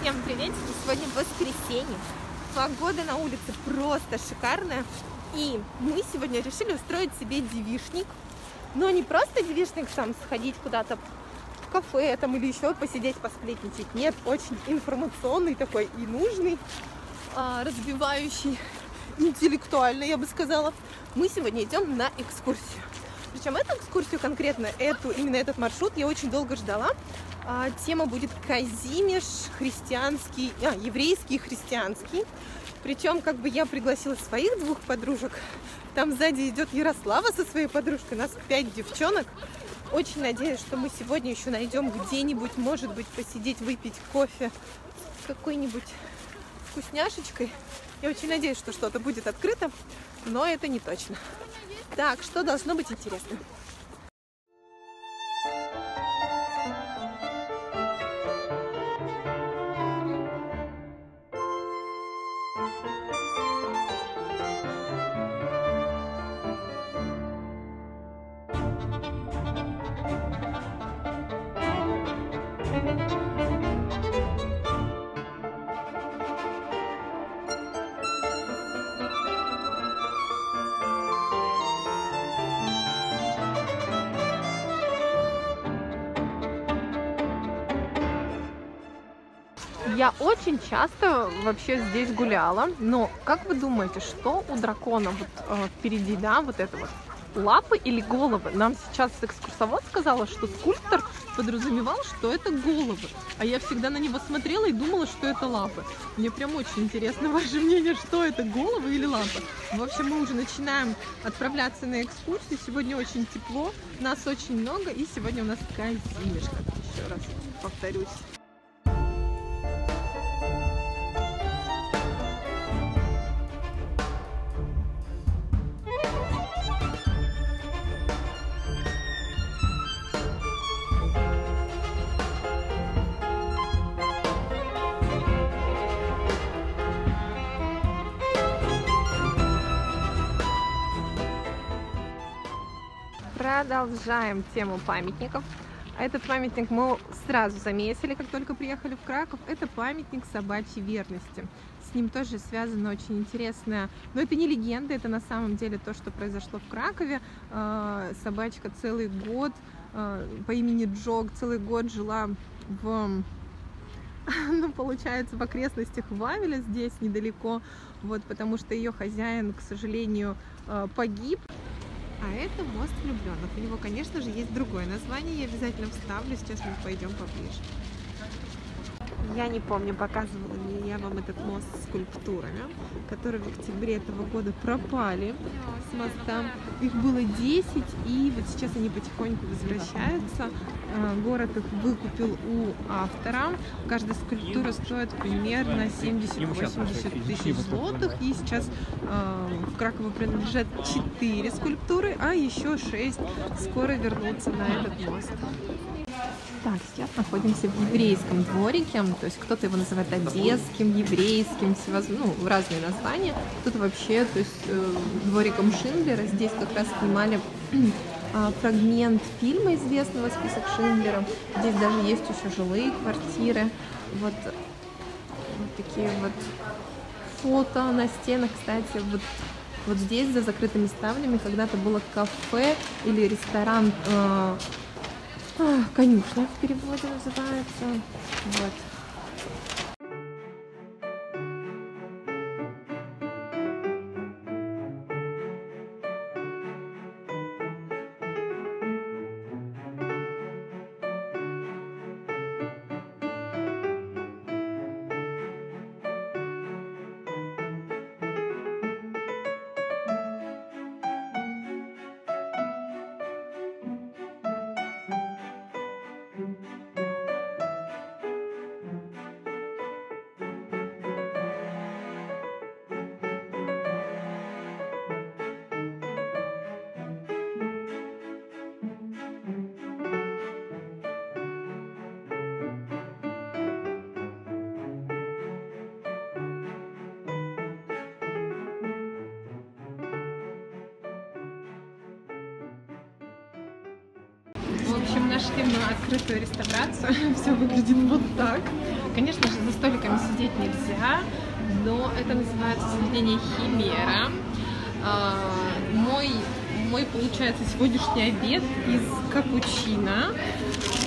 Всем привет! Сегодня воскресенье. Погода на улице просто шикарная. И мы сегодня решили устроить себе девишник. Но не просто девишник сам сходить куда-то в кафе там или еще посидеть, посплетничать. Нет, очень информационный такой и нужный, а, разбивающий интеллектуально, я бы сказала. Мы сегодня идем на экскурсию. Причем эту экскурсию конкретно, эту, именно этот маршрут я очень долго ждала. А, тема будет Казимеш, христианский, а, еврейский христианский. Причем, как бы я пригласила своих двух подружек. Там сзади идет Ярослава со своей подружкой. Нас пять девчонок. Очень надеюсь, что мы сегодня еще найдем где-нибудь, может быть, посидеть, выпить кофе какой-нибудь вкусняшечкой. Я очень надеюсь, что что-то будет открыто, но это не точно. Так, что должно быть интересно? Я очень часто вообще здесь гуляла, но как вы думаете, что у дракона вот э, впереди, да, вот это вот? Лапы или головы? Нам сейчас экскурсовод сказала, что скульптор подразумевал, что это головы. А я всегда на него смотрела и думала, что это лапы. Мне прям очень интересно ваше мнение, что это, головы или лапы. В общем, мы уже начинаем отправляться на экскурсию. Сегодня очень тепло, нас очень много, и сегодня у нас такая зимешка. Еще раз повторюсь. Продолжаем тему памятников. Этот памятник мы сразу заметили, как только приехали в Краков. Это памятник собачьей верности. С ним тоже связано очень интересное, но это не легенда, это на самом деле то, что произошло в Кракове. А, собачка целый год а, по имени Джог целый год жила в ну, получается, в окрестностях Вавеля здесь недалеко, вот, потому что ее хозяин, к сожалению, а, погиб. А это мост влюбленных. У него, конечно же, есть другое название. Я обязательно вставлю. Сейчас мы пойдем поближе. Я не помню, показывала ли я вам этот мост с скульптурами, которые в октябре этого года пропали с моста. Их было 10, и вот сейчас они потихоньку возвращаются. А, город их выкупил у автора. Каждая скульптура стоит примерно 70-80 тысяч злотых. И сейчас э, в Краково принадлежат 4 скульптуры, а еще 6 скоро вернутся на этот мост. Так, сейчас находимся в еврейском дворике, то есть кто-то его называет одесским, еврейским, всевозможным, ну, разные названия. Тут вообще, то есть э, двориком Шиндлера, здесь как раз снимали э, фрагмент фильма известного «Список Шиндлера». Здесь даже есть еще жилые квартиры. Вот, вот такие вот фото на стенах, кстати, вот вот здесь за закрытыми ставнями когда-то было кафе или ресторан э, конюшня в переводе называется. Вот. В общем, нашли мы открытую реставрацию. Все выглядит вот так. Конечно же, за столиком сидеть нельзя, но это называется заведение Химера. А, мой, мой, получается, сегодняшний обед из капучино.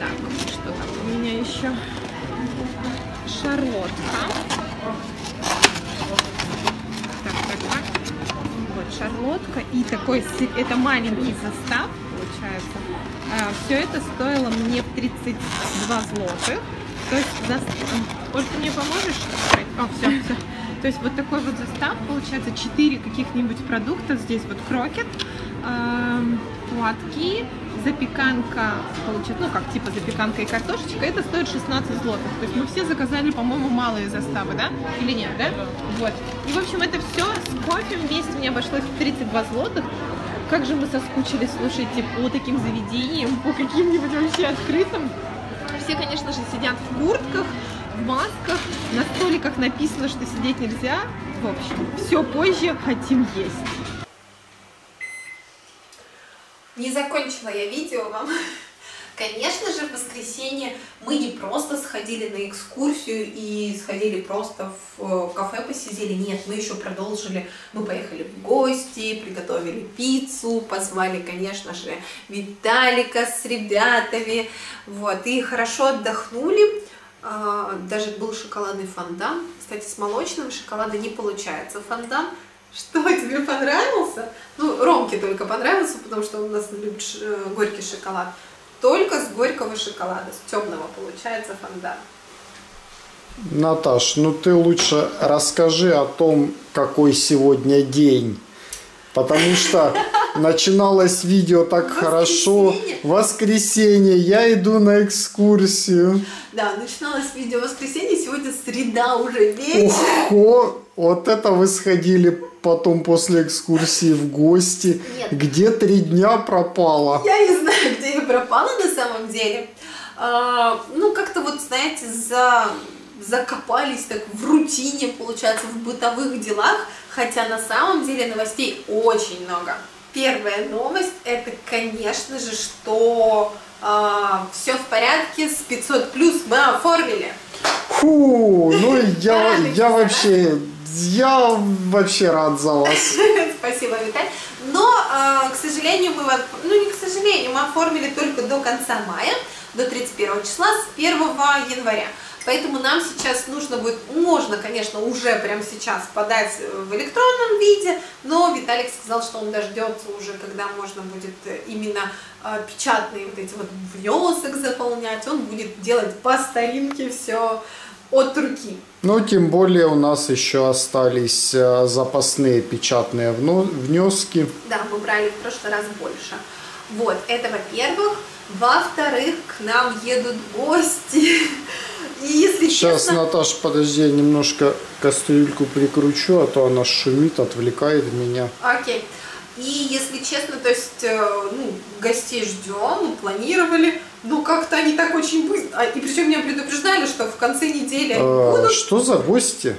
Так, что там у меня еще? Шарлотка. Так, так, так. Вот шарлотка и такой, это маленький состав, все это стоило мне 32 злотых. То есть, за... Оль, ты мне поможешь? О, все, все. То есть вот такой вот застав, получается 4 каких-нибудь продукта. Здесь вот крокет, платки, запеканка, получается, ну как типа запеканка и картошечка, это стоит 16 злотых. То есть мы все заказали, по-моему, малые заставы, да? Или нет, да? Вот. И, в общем, это все с кофе вместе мне обошлось в 32 злотых. Как же мы соскучились, слушайте, по таким заведениям, по каким-нибудь вообще открытым. Все, конечно же, сидят в куртках, в масках, на столиках написано, что сидеть нельзя. В общем, все позже хотим есть. Не закончила я видео вам. Конечно же, в воскресенье мы не просто сходили на экскурсию и сходили просто в э, кафе посидели. Нет, мы еще продолжили. Мы поехали в гости, приготовили пиццу, позвали, конечно же, Виталика с ребятами. Вот, и хорошо отдохнули. А, даже был шоколадный фондан. Кстати, с молочным шоколада не получается фондан. Что, тебе понравился? Ну, Ромке только понравился, потому что он у нас любит э, горький шоколад. Только с горького шоколада, с темного получается фондан. Наташ, ну ты лучше расскажи о том, какой сегодня день. Потому что начиналось видео так хорошо. Воскресенье, я иду на экскурсию. Да, начиналось видео воскресенье, сегодня среда уже вечер. Ого, вот это вы сходили потом после экскурсии в гости. Нет. Где три дня пропала? Я не знаю, где я пропала на самом деле. А, ну, как-то вот, знаете, за закопались так в рутине, получается, в бытовых делах, хотя на самом деле новостей очень много. Первая новость, это, конечно же, что э, все в порядке, с 500 плюс мы оформили. Фу, ну я, я вообще, я вообще рад за вас. Спасибо, Виталий. Но, э, к сожалению, мы, ну не к сожалению, мы оформили только до конца мая, до 31 числа, с 1 января. Поэтому нам сейчас нужно будет, можно, конечно, уже прямо сейчас подать в электронном виде, но Виталик сказал, что он дождется уже, когда можно будет именно э, печатные вот эти вот внесок заполнять, он будет делать по старинке все от руки. Ну, тем более у нас еще остались э, запасные печатные внески. Да, мы брали в прошлый раз больше. Вот, это во-первых. Во-вторых, к нам едут гости. И если Сейчас, честно... Наташа, подожди, я немножко кастрюльку прикручу, а то она шумит, отвлекает меня. Окей. И если честно, то есть, э, ну, гостей ждем, планировали, но как-то они так очень быстро... А, и причем меня предупреждали, что в конце недели они а, будут. Что за гости?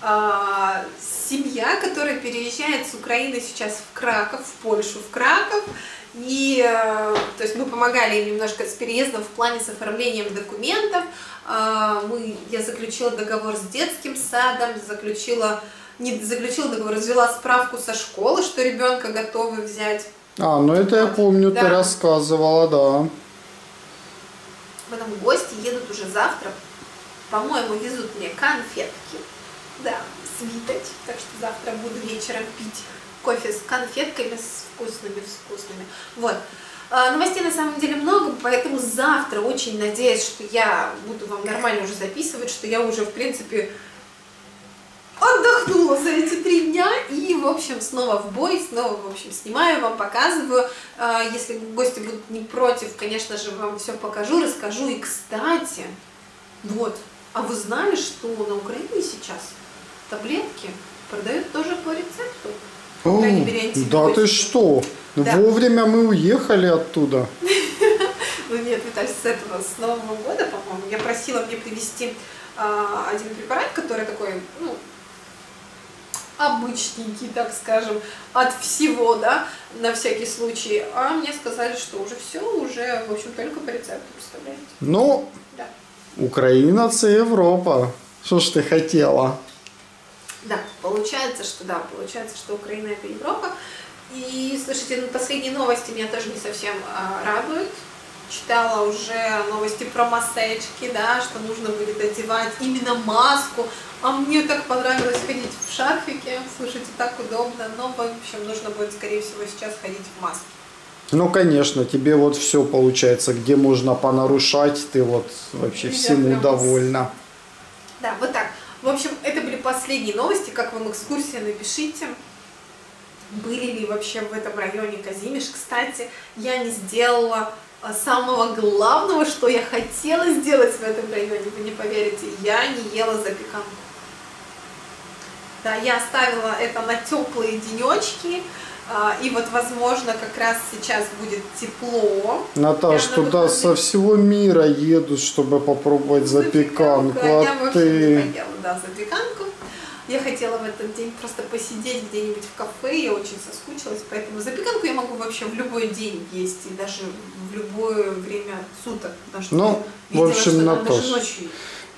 А, семья, которая переезжает с Украины сейчас в Краков, в Польшу, в Краков. И, э, то есть, мы помогали им немножко с переездом в плане с оформлением документов. А, мы, я заключила договор с детским садом, заключила, не заключила договор, развела справку со школы, что ребенка готовы взять. А, ну это я помню, да. ты рассказывала, да. Потом гости едут уже завтра. По-моему, везут мне конфетки. Да, свитать. Так что завтра буду вечером пить кофе с конфетками, с вкусными, с вкусными. Вот. А, новостей на самом деле много, поэтому завтра очень надеюсь, что я буду вам нормально уже записывать, что я уже, в принципе, отдохнула за эти три дня и, в общем, снова в бой, снова, в общем, снимаю вам, показываю. А, если гости будут не против, конечно же, вам все покажу, расскажу. И, кстати, вот, а вы знали, что на Украине сейчас таблетки продают тоже по рецепту? О, да ты что? Да. Вовремя мы уехали оттуда. Ну нет, Виталий, с этого, с Нового года, по-моему, я просила мне привезти а, один препарат, который такой, ну, обычненький, так скажем, от всего, да, на всякий случай. А мне сказали, что уже все, уже, в общем, только по рецепту, представляете? Ну, да. Украина – это Европа. Что ж ты хотела? Получается, что да, получается, что Украина это Европа. И, слушайте, ну, последние новости меня тоже не совсем а, радуют. Читала уже новости про масочки, да, что нужно будет одевать именно маску. А мне так понравилось ходить в шарфике. Слушайте, так удобно. Но, в общем, нужно будет, скорее всего, сейчас ходить в маске. Ну, конечно, тебе вот все получается, где можно понарушать, ты вот вообще всему довольна. Да, вот так. В общем, это последние новости. Как вам экскурсия, напишите. Были ли вообще в этом районе Казимиш? Кстати, я не сделала а, самого главного, что я хотела сделать в этом районе. Вы не поверите, я не ела запеканку. Да, я оставила это на теплые денечки. а, И вот, возможно, как раз сейчас будет тепло. Наташ, Я туда на со всего мира едут, чтобы попробовать запеканку, Я а вообще не ты... поела, да, запеканку. Я хотела в этот день просто посидеть где-нибудь в кафе, я очень соскучилась, поэтому запеканку я могу вообще в любой день есть и даже в любое время суток. Потому что Ну, я в видела, общем, что Наташ, даже ночью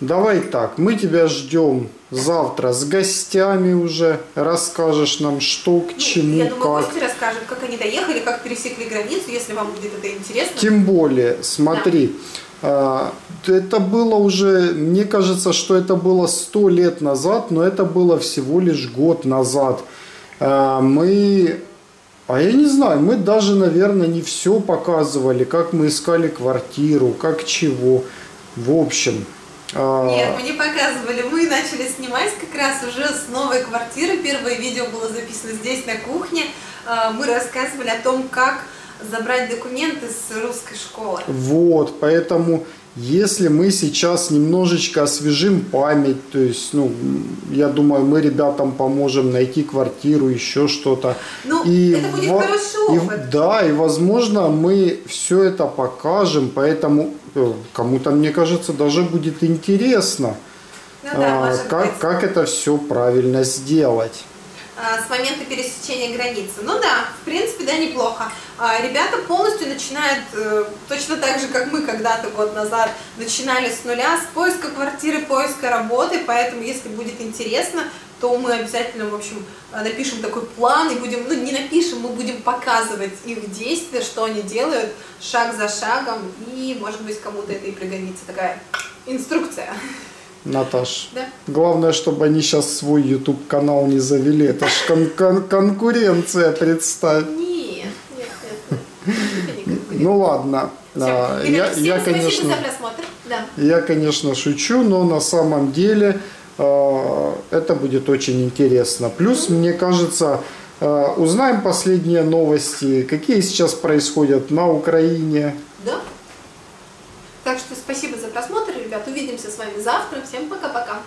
Давай так, мы тебя ждем завтра с гостями уже, расскажешь нам что, к Ну, чему, я думаю, как. гости расскажут, как они доехали, как пересекли границу, если вам будет это интересно. Тем более, смотри, а, это было уже, мне кажется, что это было сто лет назад, но это было всего лишь год назад. А, Мы, а я не знаю, мы даже, наверное, не все показывали, как мы искали квартиру, как чего. В общем, а, Нет, мы не показывали. Мы начали снимать как раз уже с новой квартиры. Первое видео было записано здесь, на кухне. А, Мы рассказывали о том, как забрать документы с русской школы. Вот, поэтому если мы сейчас немножечко освежим память, то есть, ну, я думаю, мы ребятам поможем найти квартиру, еще что-то. Ну, это будет во- хороший и- да, и возможно мы все это покажем, поэтому э, кому-то, мне кажется, даже будет интересно, Ну да, а, как, быть. как это все правильно сделать. А, с момента пересечения границы. Ну да, в принципе, да, неплохо. А, Ребята полностью начинают, э, точно так же, как мы когда-то год назад, начинали с нуля, с поиска квартиры, поиска работы, поэтому, если будет интересно, то мы обязательно, в общем, напишем такой план и будем, ну не напишем, мы будем показывать их действия, что они делают шаг за шагом, и, может быть, кому-то это и пригодится, такая инструкция. Наташ, Да? главное, чтобы они сейчас свой YouTube канал не завели, это ж кон- кон- конкуренция, представь. Нет, нет, нет, нет. Это не конкурент. Ну ладно, Всё. А, я, я, конечно. Да. я, конечно, шучу, но на самом деле э, это будет очень интересно. Плюс, мне кажется, э, узнаем последние новости, какие сейчас происходят на Украине. Да. Так что спасибо за просмотр, ребят. Увидимся с вами завтра. Всем пока-пока.